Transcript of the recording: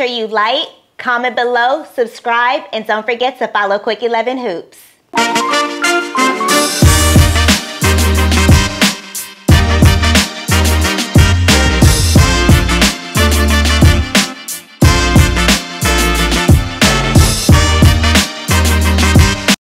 Sure you like, comment below, subscribe, and don't forget to follow Quick 11 Hoops.